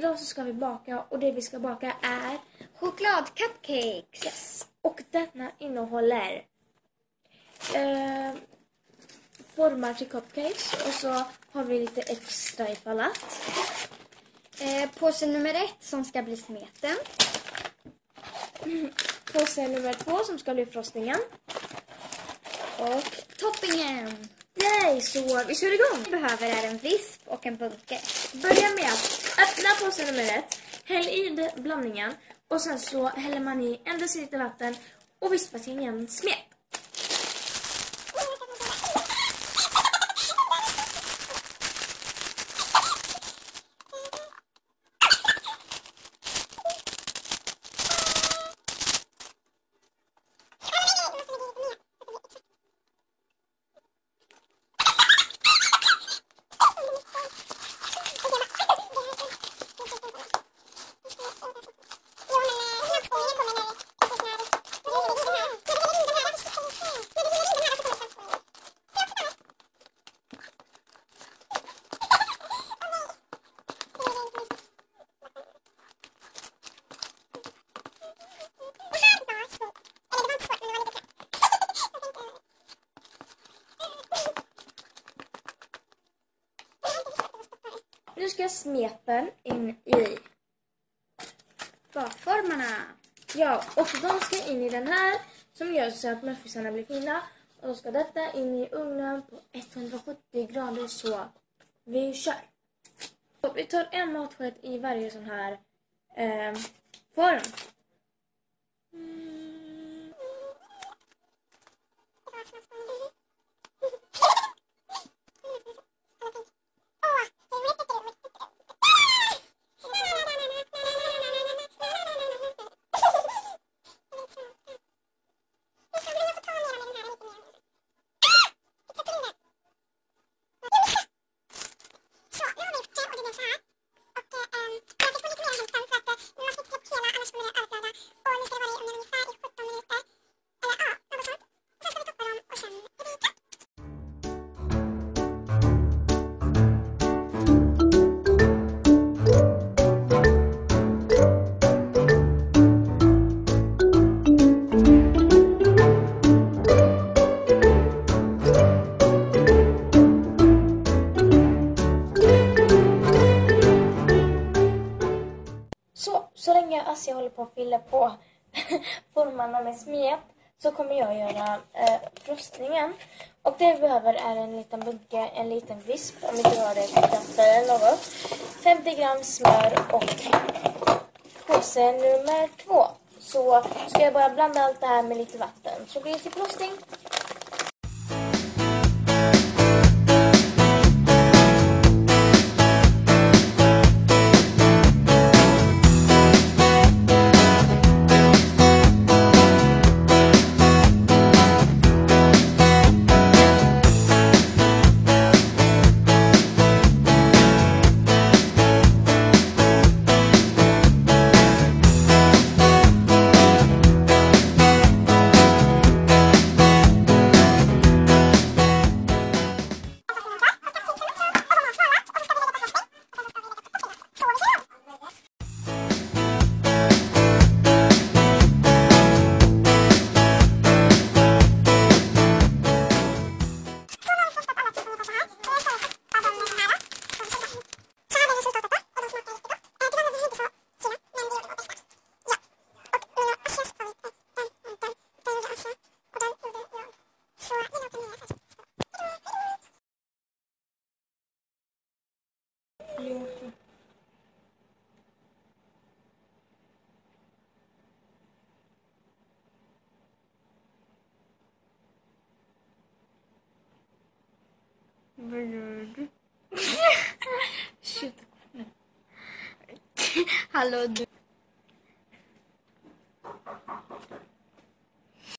idag så ska vi baka och det vi ska baka är Chokladcupcakes. yes. Och denna innehåller eh, formar till cupcakes och så har vi lite extra ifall att. Eh, påse nummer ett som ska bli smeten. Påse nummer två som ska bli frostingen. Och toppingen. Yay, så vi kör igång! Vi behöver är en visp och en bunke. Börja med att öppna påse nummer ett, häll i blandningen och sen så häller man i en deciliter vatten och vispar till en smet. Nu ska smeten in i Bakformarna. Ja, och de ska in i den här som gör så att muffinsarna blir fina. Och då ska detta in i ugnen på 170 grader så vi kör. Och vi tar en matsked i varje sån här eh, form. Mm. Länge Assia håller på att fylla på formarna med smet så kommer jag göra eh, frostningen. Och det vi behöver är en liten bunke, en liten visp, om inte du har det på kaffe eller något. 50 gram smör och påse nummer två. Så ska jag bara blanda allt det här med lite vatten. Så blir det typ till frostning. Vad gör du? Shit. Hallå du.